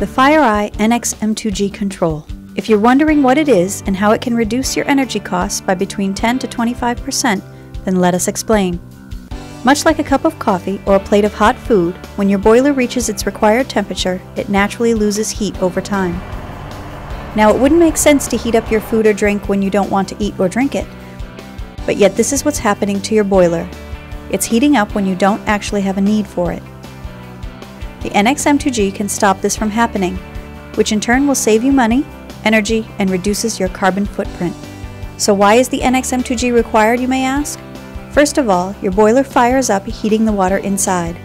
The Fireye NX M2G control. If you're wondering what it is and how it can reduce your energy costs by between 10 to 25%, then let us explain. Much like a cup of coffee or a plate of hot food, when your boiler reaches its required temperature, it naturally loses heat over time. Now, it wouldn't make sense to heat up your food or drink when you don't want to eat or drink it. But yet, this is what's happening to your boiler. It's heating up when you don't actually have a need for it. The NX-M2G can stop this from happening, which in turn will save you money, energy, and reduces your carbon footprint. So why is the NX-M2G required, you may ask? First of all, your boiler fires up heating the water inside.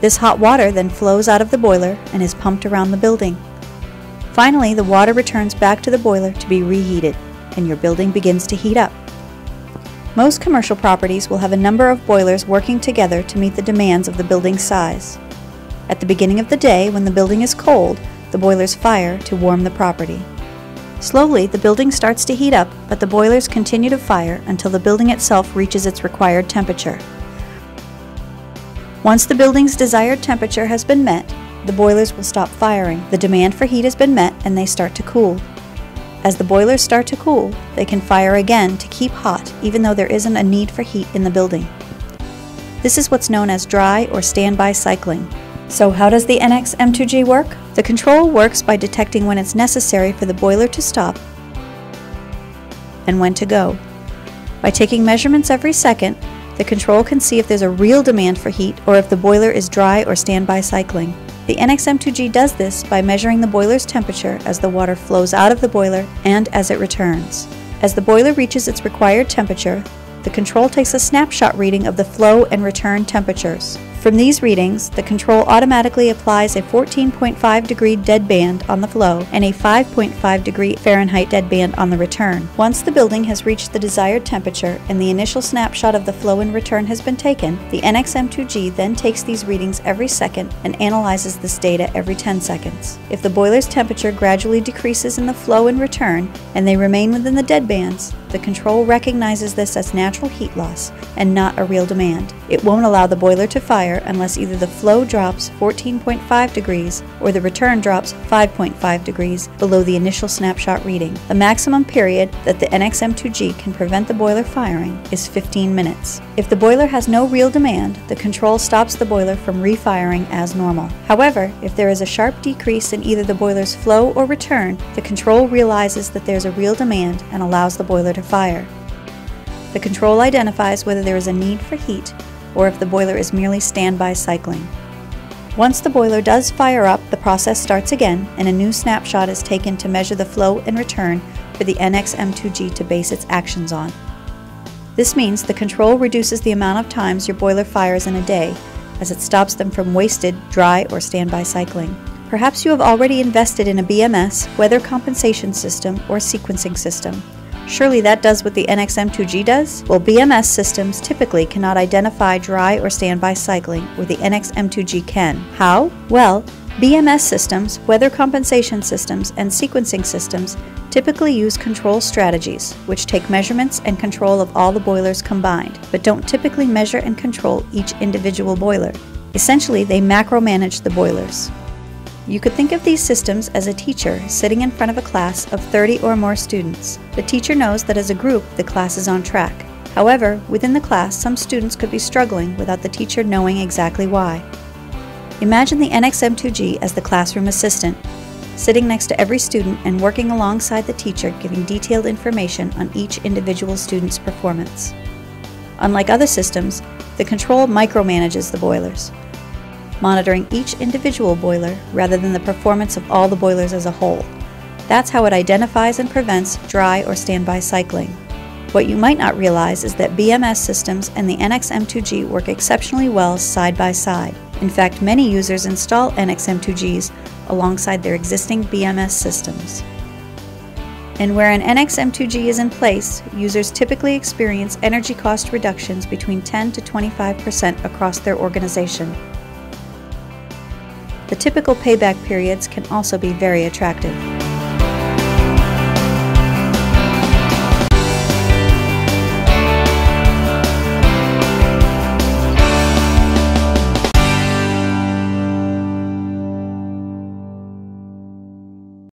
This hot water then flows out of the boiler and is pumped around the building. Finally, the water returns back to the boiler to be reheated, and your building begins to heat up. Most commercial properties will have a number of boilers working together to meet the demands of the building's size. At the beginning of the day, when the building is cold, the boilers fire to warm the property. Slowly, the building starts to heat up, but the boilers continue to fire until the building itself reaches its required temperature. Once the building's desired temperature has been met, the boilers will stop firing. The demand for heat has been met and they start to cool. As the boilers start to cool, they can fire again to keep hot even though there isn't a need for heat in the building. This is what's known as dry or standby cycling. So how does the NX M2G work? The control works by detecting when it's necessary for the boiler to stop and when to go. By taking measurements every second, the control can see if there's a real demand for heat or if the boiler is dry or standby cycling. The NX-M2G does this by measuring the boiler's temperature as the water flows out of the boiler and as it returns. As the boiler reaches its required temperature, the control takes a snapshot reading of the flow and return temperatures. From these readings, the control automatically applies a 14.5 degree deadband on the flow and a 5.5 degree Fahrenheit deadband on the return. Once the building has reached the desired temperature and the initial snapshot of the flow and return has been taken, the NXM2G then takes these readings every second and analyzes this data every 10 seconds. If the boiler's temperature gradually decreases in the flow and return and they remain within the deadbands, the control recognizes this as natural heat loss and not a real demand. It won't allow the boiler to fire unless either the flow drops 14.5 degrees or the return drops 5.5 degrees below the initial snapshot reading. The maximum period that the NXM2G can prevent the boiler firing is 15 minutes. If the boiler has no real demand, the control stops the boiler from refiring as normal. However, if there is a sharp decrease in either the boiler's flow or return, the control realizes that there's a real demand and allows the boiler fire. The control identifies whether there is a need for heat or if the boiler is merely standby cycling. Once the boiler does fire up, the process starts again and a new snapshot is taken to measure the flow and return for the NX-M2G to base its actions on. This means the control reduces the amount of times your boiler fires in a day, as it stops them from wasted, dry, or standby cycling. Perhaps you have already invested in a BMS, weather compensation system, or sequencing system. Surely that does what the NXM2G does? Well, BMS systems typically cannot identify dry or standby cycling, where the NXM2G can. How? Well, BMS systems, weather compensation systems, and sequencing systems typically use control strategies, which take measurements and control of all the boilers combined, but don't typically measure and control each individual boiler. Essentially, they macro manage the boilers. You could think of these systems as a teacher sitting in front of a class of 30 or more students. The teacher knows that as a group, the class is on track. However, within the class, some students could be struggling without the teacher knowing exactly why. Imagine the NXM2G as the classroom assistant, sitting next to every student and working alongside the teacher giving detailed information on each individual student's performance. Unlike other systems, the control micromanages the boilers monitoring each individual boiler rather than the performance of all the boilers as a whole. That's how it identifies and prevents dry or standby cycling. What you might not realize is that BMS systems and the NXM2G work exceptionally well side by side. In fact, many users install NXM2Gs alongside their existing BMS systems. And where an NXM2G is in place, users typically experience energy cost reductions between 10 to 25% across their organization. The typical payback periods can also be very attractive.